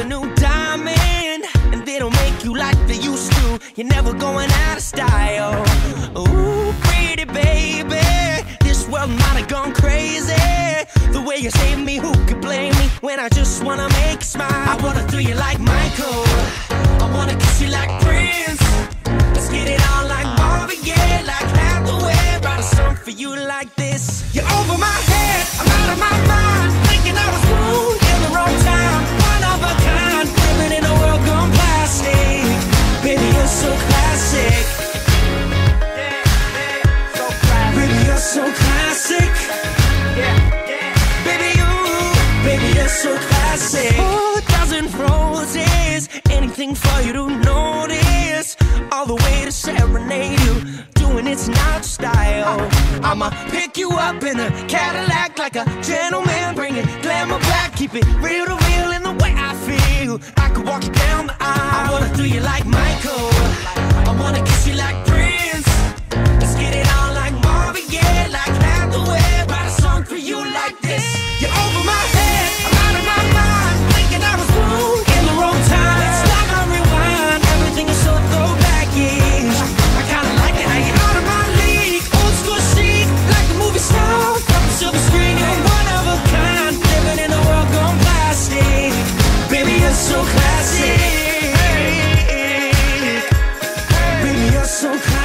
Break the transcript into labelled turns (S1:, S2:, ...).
S1: a new diamond, and they don't make you like they used to. You're never going out of style. Ooh, pretty baby, this world might have gone crazy. The way you saved me, who could blame me when I just wanna make you smile? I wanna do you like Michael, I wanna kiss you like Prince. Let's get it on like Marvin, yeah, like Hathaway. Write a song for you like this. You're over my head. So classic. Oh, a dozen roses, anything for you to notice. All the way to serenade you, doing it's not style. I'ma pick you up in a Cadillac like a gentleman, bring it glamour back, keep it real to real in the way I feel. I could walk you down So